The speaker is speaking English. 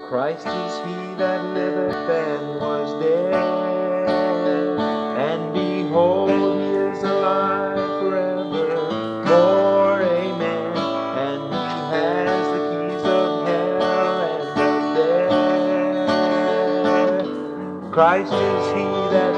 Christ is he that liveth and was dead, and behold, he is alive forevermore. Amen. And he has the keys of hell and of death. Christ is he that